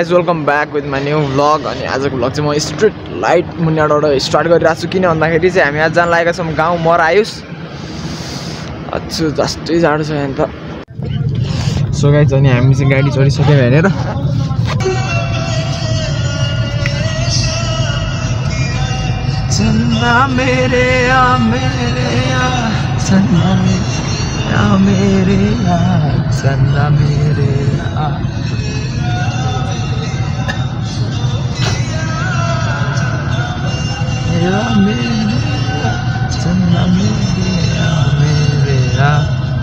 Guys welcome back with my new vlog अनि आजको vlog चाहिँ म स्ट्रिट लाइट मुनियाबाट स्टार्ट गरिरहेको छु किन भन्दाखेरि चाहिँ हामी आज जान लागेका छौँ गाउँ मर आयुस अच्छु जस्तै जाडो छ यहाँ त। सो गाइज अनि हामी चाहिँ गाडी चढिसक्यौँ हेरेर चन्दा मेरे मेरे चन्दा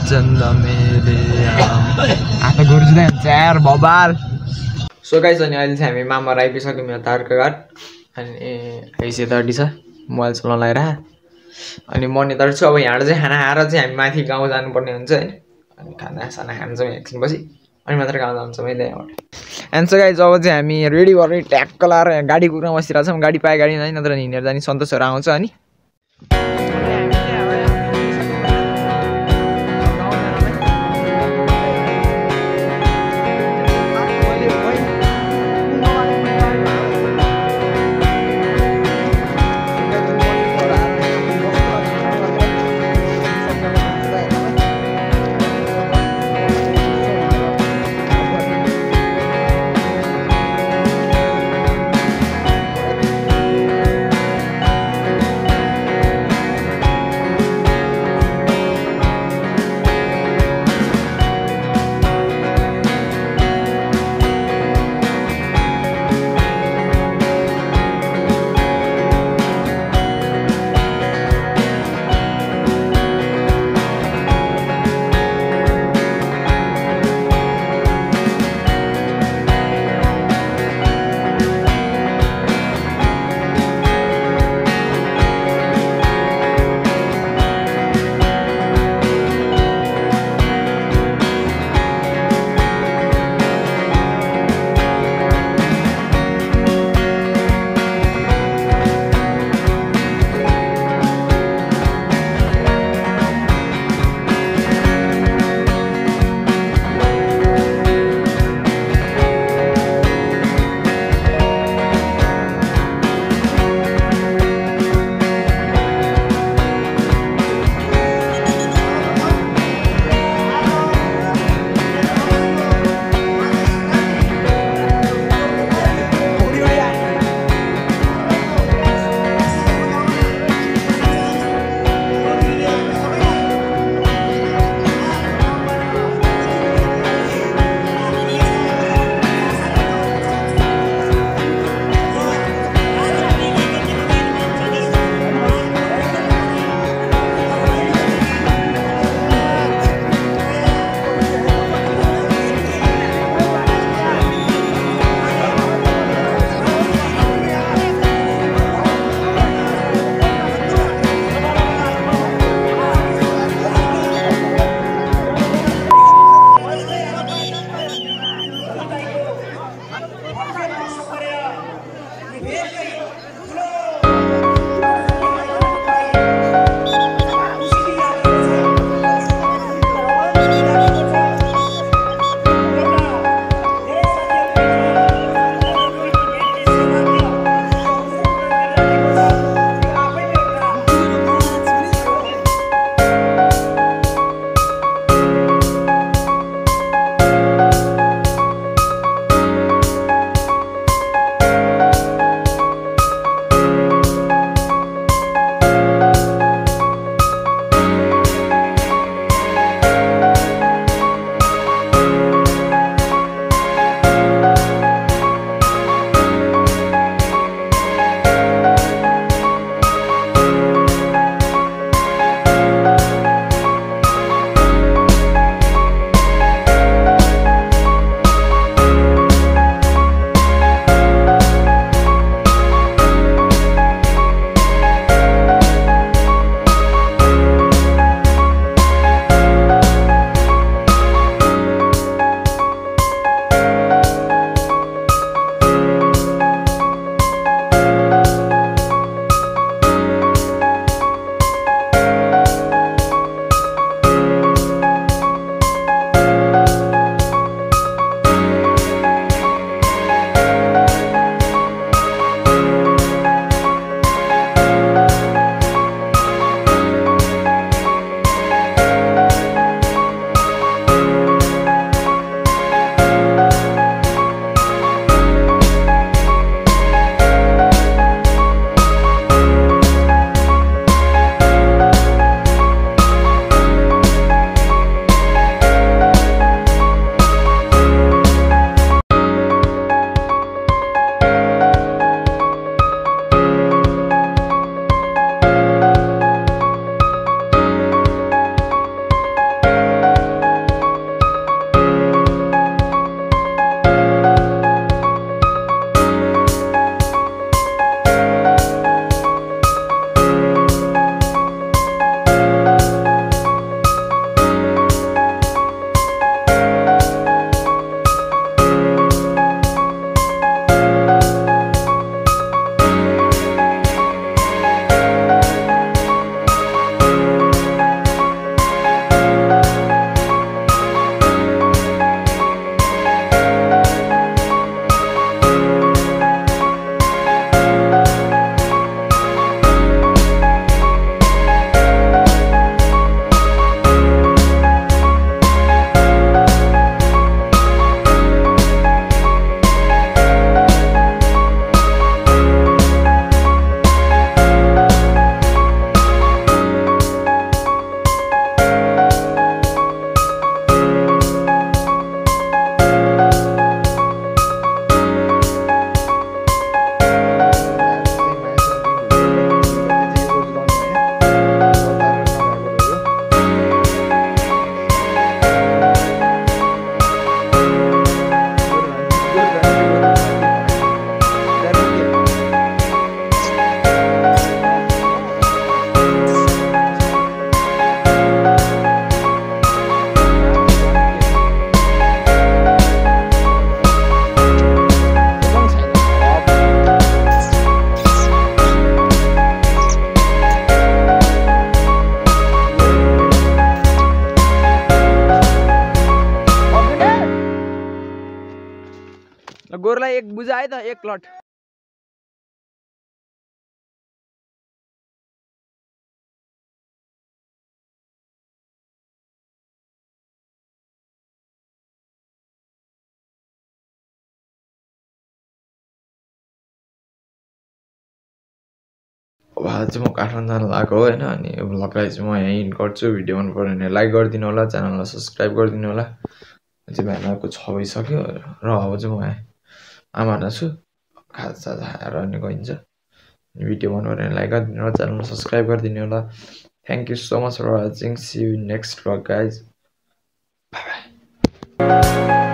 चन्दा आता गुरुजी हुन्छ यार बबाल. सो गाइस अनि अहिले चाहिँ हामी मामा आइपुगिसक्यौँ यहाँ तारकाघाट अनि आइस यतापट्टि छ मोबाइल चलाउन लगाएर अनि म यताबाट छु अब यहाँबाट चाहिँ खाना खाएर चाहिँ हामी माथि गाउँ जानुपर्ने हुन्छ होइन। अनि खाना साना खान्छौँ एकछिनपछि अनि मात्र गाउँ जान्छौँ है त्यहाँबाट। एन्ड सो गाइज अब चाहिँ हामी रेडी गरेर ट्याक्क लाएर गाडी कुर्न बसिरहेको छौँ गाडी पाए गाडी नै नत्र हिँडेर जाने सन्तोषहरू आउँछ अनि। गोरुलाई एक बुझा है त एक लट अब आज चाहिँ म काठमाडौँ जानु लागेको होइन अनि भ्लगलाई चाहिँ म यहीँ गर्छु भिडियो मन पऱ्यो भने लाइक गरिदिनु होला च्यानललाई सब्सक्राइब गरिदिनु होला चाहिँ आएको छ भइसक्यो र अब चाहिँ म यहाँ आमा छु खाजा खाएर अनि गइन्छ। भिडियो मन पऱ्यो भने लाइक गरिदिनु होला च्यानललाई सब्सक्राइब गरिदिनु होला। Thank you so much for watching see you next vlog guys bye bye